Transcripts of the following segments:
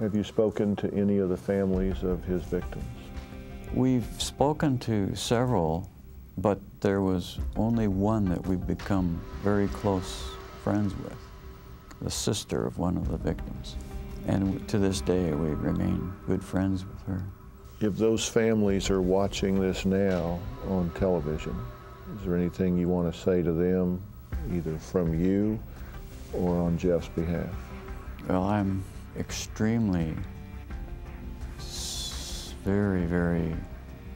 Have you spoken to any of the families of his victims? We've spoken to several, but there was only one that we've become very close friends with, the sister of one of the victims. And to this day, we remain good friends with her. If those families are watching this now on television, is there anything you want to say to them, either from you or on Jeff's behalf? Well, I'm extremely, very, very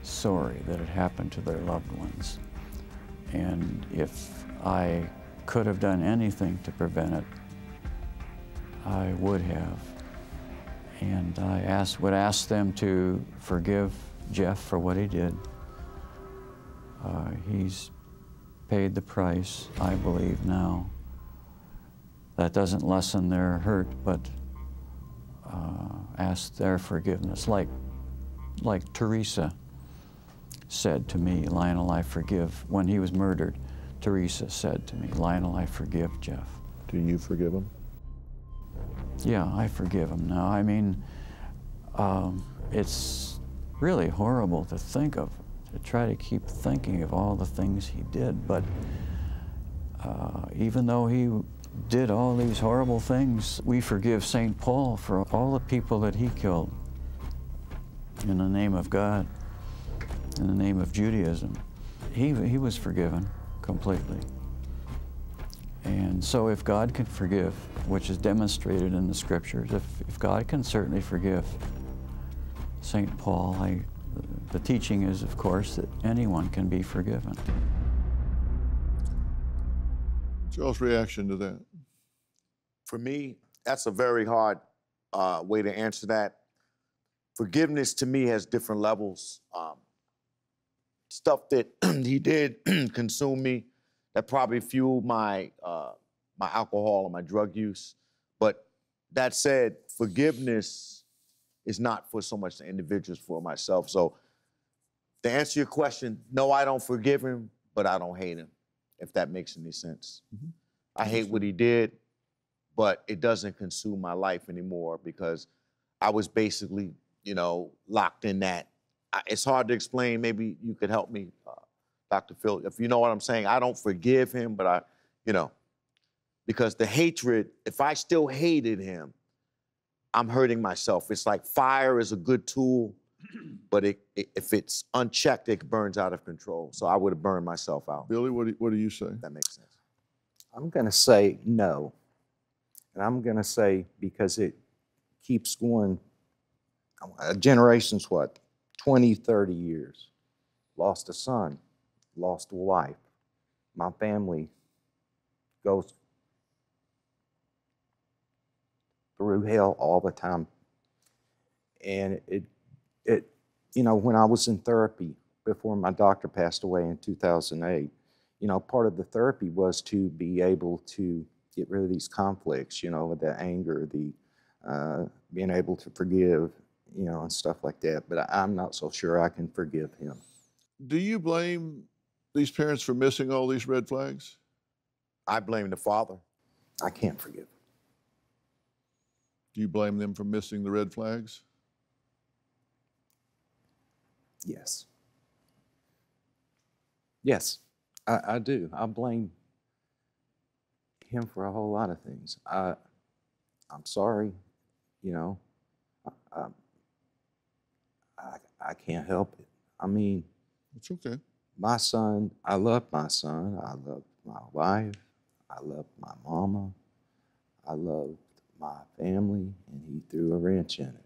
sorry that it happened to their loved ones. And if I could have done anything to prevent it, I would have. And I asked, would ask them to forgive Jeff for what he did. Uh, he's paid the price, I believe, now. That doesn't lessen their hurt, but uh, ask their forgiveness. Like, like Teresa said to me, Lionel, I forgive. When he was murdered, Teresa said to me, Lionel, I forgive Jeff. Do you forgive him? Yeah, I forgive him now. I mean, um, it's really horrible to think of, to try to keep thinking of all the things he did. But uh, even though he did all these horrible things, we forgive St. Paul for all the people that he killed in the name of God, in the name of Judaism. He, he was forgiven completely. And so if God can forgive, which is demonstrated in the scriptures, if, if God can certainly forgive St. Paul, I, the teaching is, of course, that anyone can be forgiven. Joel's reaction to that? For me, that's a very hard uh, way to answer that. Forgiveness to me has different levels. Um, stuff that he did consume me that probably fueled my uh, my alcohol and my drug use. But that said, forgiveness is not for so much the individuals, for myself. So to answer your question, no, I don't forgive him, but I don't hate him, if that makes any sense. Mm-hmm. I hate what he did, but it doesn't consume my life anymore because I was basically, you know, locked in that. I, it's hard to explain. Maybe you could help me. Uh, Dr. Phil, if you know what I'm saying, I don't forgive him, but I, you know, because the hatred, if I still hated him, I'm hurting myself. It's like fire is a good tool, but it, it, if it's unchecked, it burns out of control. So I would have burned myself out. Billy, what do, what do you say? That makes sense. I'm going to say no. And I'm going to say because it keeps going, a generation's what, 20, 30 years. Lost a son, lost a wife. My family goes through hell all the time. And it, it, you know, when I was in therapy before my doctor passed away in 2008, you know, part of the therapy was to be able to get rid of these conflicts, you know, the anger, the uh, being able to forgive, you know, and stuff like that. But I, I'm not so sure I can forgive him. Do you blame these parents for missing all these red flags? I blame the father. I can't forgive him. Do you blame them for missing the red flags? Yes. Yes, I, I do. I blame him for a whole lot of things. I, I'm sorry, you know. I, I, I can't help it. I mean, it's okay my son, I love my son. I love my wife. I love my mama. I loved my family, and he threw a wrench in it.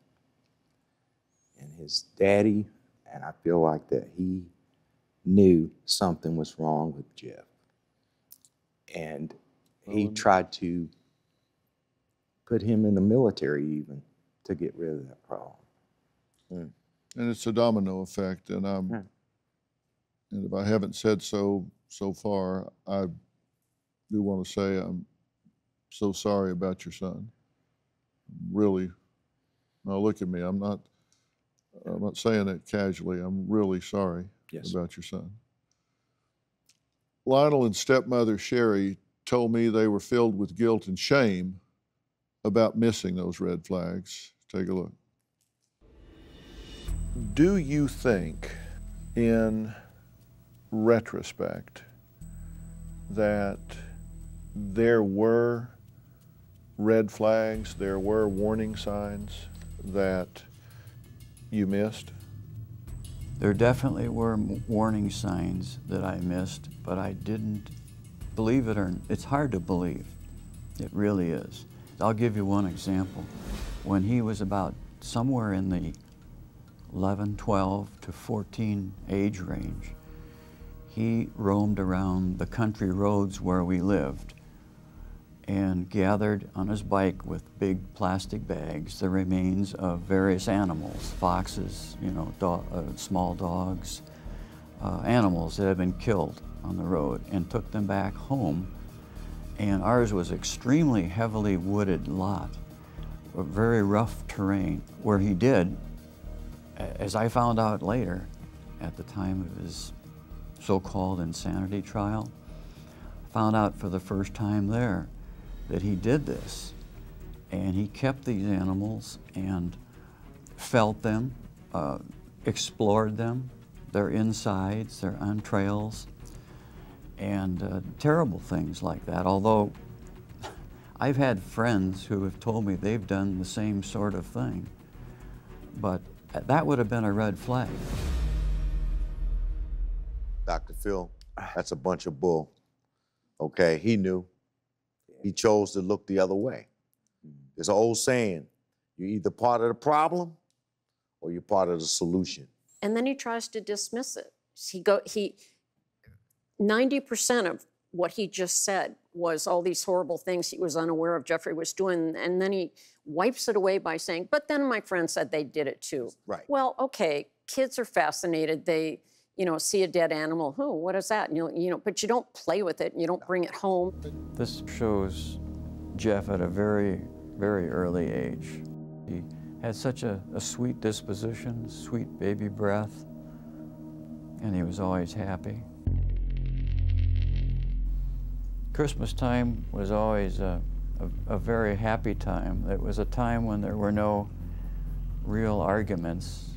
And his daddy, and I feel like that he knew something was wrong with Jeff. And he tried to put him in the military even to get rid of that problem. Mm. And it's a domino effect, and I'm. Yeah and if I haven't said so so far, I do want to say I'm so sorry about your son. Really. Now look at me. I'm not. I'm not saying it casually. I'm really sorry yes. about your son. Lionel and stepmother Shari told me they were filled with guilt and shame about missing those red flags take a look. Do you think, in retrospect, that there were red flags, there were warning signs that you missed? There definitely were warning signs that I missed, but I didn't believe it or it's hard to believe. It really is. I'll give you one example. When he was about somewhere in the 11, 12 to 14 age range, he roamed around the country roads where we lived and gathered on his bike with big plastic bags the remains of various animals, foxes, you know, uh, small dogs, uh, animals that had been killed on the road, and took them back home. And ours was extremely heavily wooded lot, a very rough terrain, where he did, as I found out later, at the time of his so-called insanity trial, found out for the first time there that he did this. And he kept these animals and felt them, uh, explored them, their insides, their entrails, and uh, terrible things like that. Although I've had friends who have told me they've done the same sort of thing, but that would have been a red flag. Dr. Phil, that's a bunch of bull. Okay, he knew. He chose to look the other way. Mm-hmm. There's an old saying you're either part of the problem or you're part of the solution. and then he tries to dismiss it. He go he 90% of what he just said was all these horrible things he was unaware of Jeffrey was doing and then he wipes it away by saying, "But then my friend said they did it too." Right. Well, okay, kids are fascinated. They you know, see a dead animal. Who? What is that? And you you know, but you don't play with it and you don't bring it home. This shows Jeff at a very, very early age. He had such a, a sweet disposition, sweet baby breath, and he was always happy. Christmas time was always a, a, a very happy time. It was a time when there were no real arguments.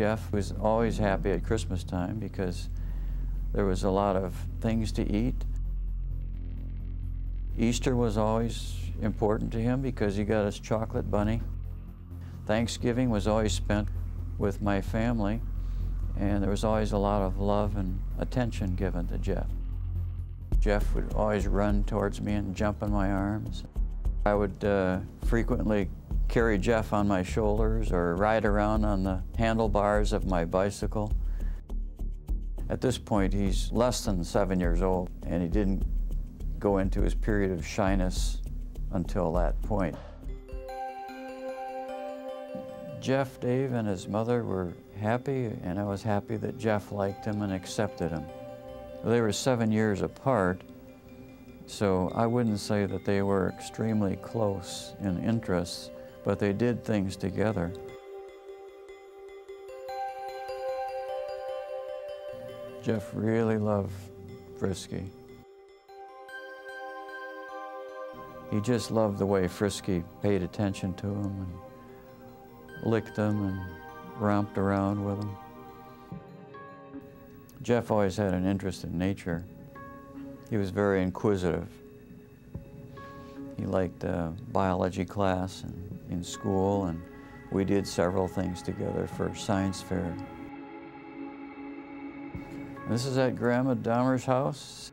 Jeff was always happy at Christmas time because there was a lot of things to eat. Easter was always important to him because he got his chocolate bunny. Thanksgiving was always spent with my family, and there was always a lot of love and attention given to Jeff. Jeff would always run towards me and jump in my arms. I would uh, frequently carry Jeff on my shoulders or ride around on the handlebars of my bicycle. At this point, he's less than seven years old, and he didn't go into his period of shyness until that point. Jeff, Dave, and his mother were happy, and I was happy that Jeff liked him and accepted him. They were seven years apart, so I wouldn't say that they were extremely close in interests, but they did things together. Jeff really loved Frisky. He just loved the way Frisky paid attention to him and licked him and romped around with him. Jeff always had an interest in nature. He was very inquisitive. He liked uh, biology class and in school, and we did several things together for science fair. This is at Grandma Dahmer's house.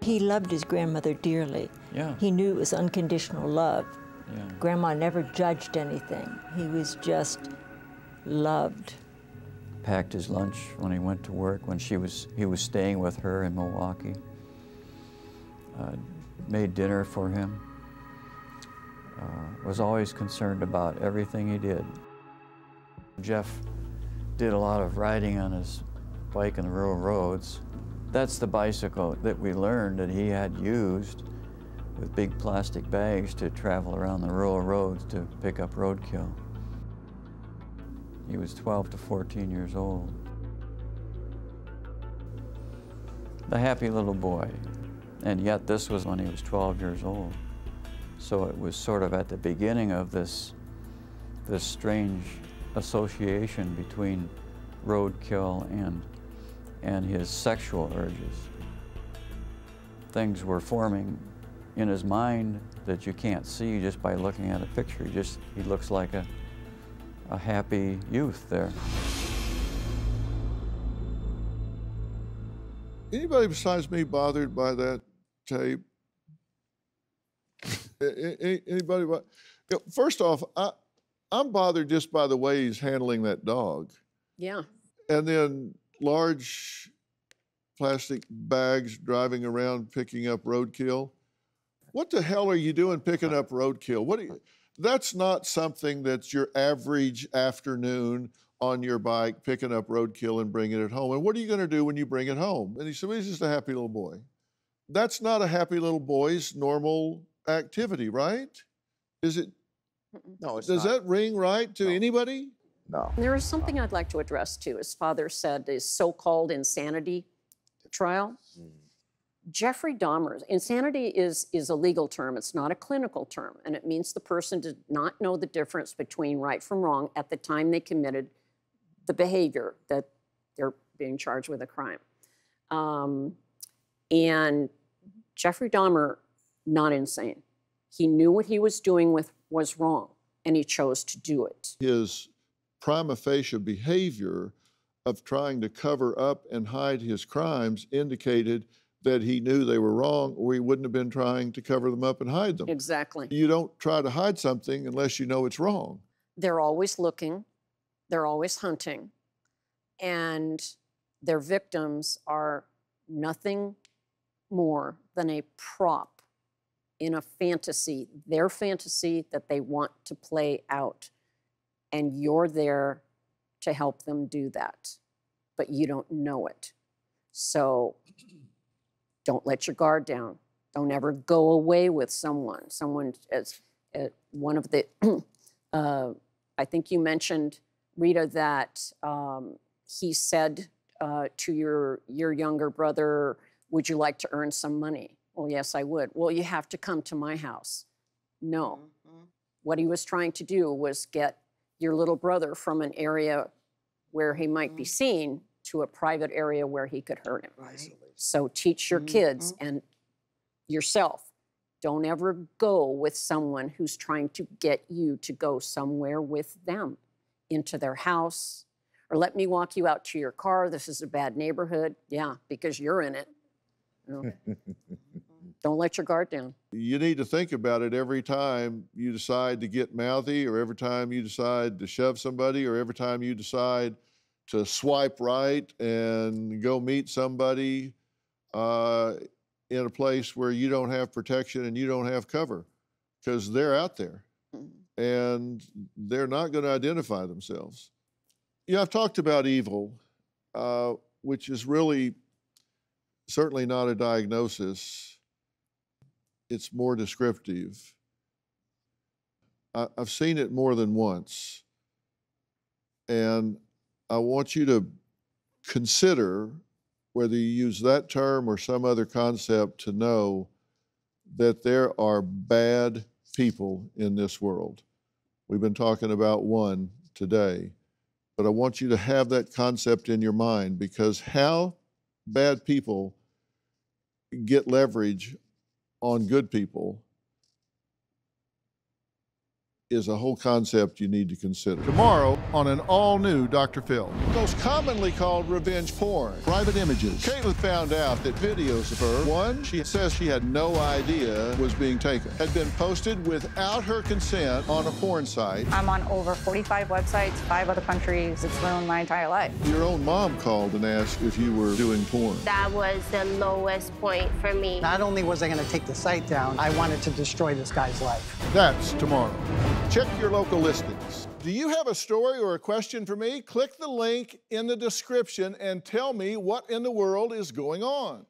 He loved his grandmother dearly. Yeah, He knew it was unconditional love. yeah. Grandma never judged anything. He was just loved. Packed his lunch when he went to work. When she was, he was staying with her in Milwaukee. Uh, made dinner for him. Was always concerned about everything he did. Jeff did a lot of riding on his bike on the rural roads. That's the bicycle that we learned that he had used with big plastic bags to travel around the rural roads to pick up roadkill. He was 12 to 14 years old. The happy little boy. And yet this was when he was 12 years old. So it was sort of at the beginning of this this strange association between roadkill and, and his sexual urges. Things were forming in his mind that you can't see just by looking at a picture. He just he looks like a, a happy youth there. Anybody besides me bothered by that tape? Anybody? But you know, first off, I, I'm bothered just by the way he's handling that dog, Yeah. and then large plastic bags driving around picking up roadkill. What the hell are you doing picking up roadkill? What? You, that's not something that's your average afternoon on your bike picking up roadkill and bringing it home. And what are you going to do when you bring it home? And he said, well, he's just a happy little boy. That's not a happy little boy's normal activity, right? Is it? No, it's Does not. that ring right to No. anybody? No. There is something I'd like to address too. His father said his so-called insanity trial. Jeffrey Dahmer's insanity is, is a legal term. It's not a clinical term. And it means the person did not know the difference between right from wrong at the time they committed the behavior that they're being charged with a crime. Um, and Jeffrey Dahmer, not insane. He knew what he was doing with was wrong, and he chose to do it. His prima facie behavior of trying to cover up and hide his crimes indicated that he knew they were wrong, or he wouldn't have been trying to cover them up and hide them. Exactly. You don't try to hide something unless you know it's wrong. they're always looking, they're always hunting, and their victims are nothing more than a prop in a fantasy, their fantasy that they want to play out. And you're there to help them do that, but you don't know it. So don't let your guard down. Don't ever go away with someone. Someone, as, as one of the, uh, I think you mentioned, Rita, that um, he said uh, to your, your younger brother, Would you like to earn some money? Well, yes, I would. Well, you have to come to my house. No. Mm-hmm. What he was trying to do was get your little brother from an area where he might be mm-hmm. seen to a private area where he could hurt him. So teach your kids mm-hmm. and yourself don't ever go with someone who's trying to get you to go somewhere with them into their house or let me walk you out to your car. This is a bad neighborhood. Yeah, because you're in it. You know. Don't let your guard down. You need to think about it every time you decide to get mouthy, or every time you decide to shove somebody, or every time you decide to swipe right and go meet somebody uh, in a place where you don't have protection and you don't have cover because they're out there and they're not going to identify themselves. Yeah, I've talked about evil, uh, which is really certainly not a diagnosis. It's more descriptive. I, I've seen it more than once. And I want you to consider whether you use that term or some other concept to know that there are bad people in this world. We've been talking about one today, but I want you to have that concept in your mind because how bad people get leverage on good people is a whole concept you need to consider. Tomorrow on an all new Dr. Phil. Most commonly called revenge porn. Private images. Caitlin found out that videos of her, one she says she had no idea was being taken, had been posted without her consent on a porn site. I'm on over 45 websites, five other countries. It's ruined my entire life. Your own mom called and asked if you were doing porn. That was the lowest point for me. Not only was I going to take the site down, I wanted to destroy this guy's life. That's tomorrow. Check your local listings. Do you have a story or a question for me? Click the link in the description and tell me what in the world is going on.